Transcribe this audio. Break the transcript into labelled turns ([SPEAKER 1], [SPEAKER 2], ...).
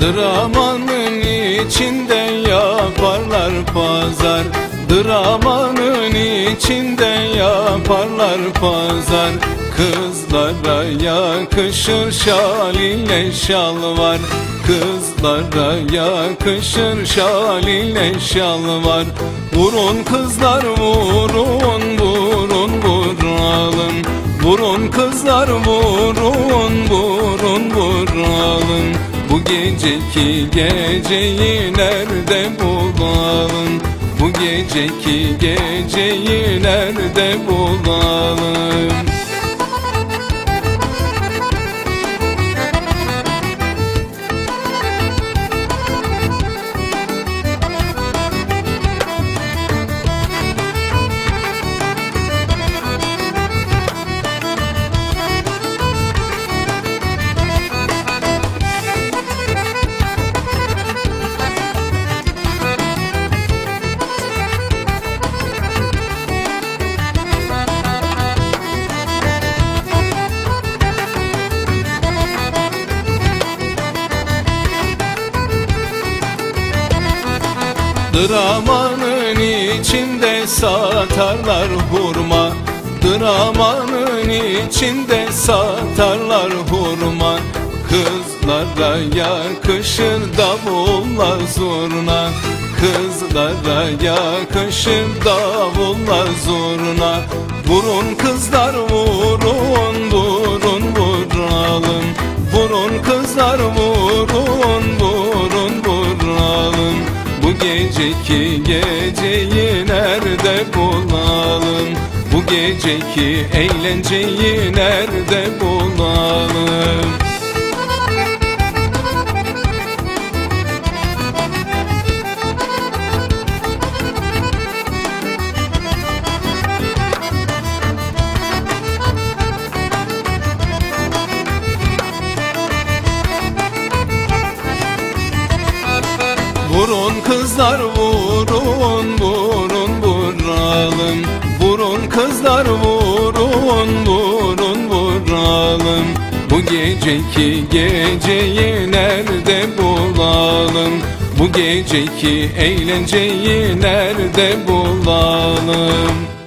[SPEAKER 1] Dramanın içinde yaparlar pazar. Dramanın içinde yaparlar pazar. Kızlara yakışır şal ile şalvar. Kızlara yakışır şal ile şalvar. Vurun kızlar vurun vurun vuralım Vurun kızlar vurun Bu geceki geceyi nerede bulalım? Bu geceki geceyi nerede bulalım Dramanın içinde satarlar hurma. Dramanın içinde satarlar hurma. Kızlara yakışır davulla zurna. Kızlara yakışır davulla zurna. Vurun kızlar vurun vurun Bu geceki geceyi nerede bulalım? Bu geceki eğlenceyi nerede bulalım Vurun kızlar vurun vurun vuralım. Vurun kızlar vurun vurun vuralım. Bu geceki geceyi nerede bulalım? Bu geceki eğlenceyi nerede bulalım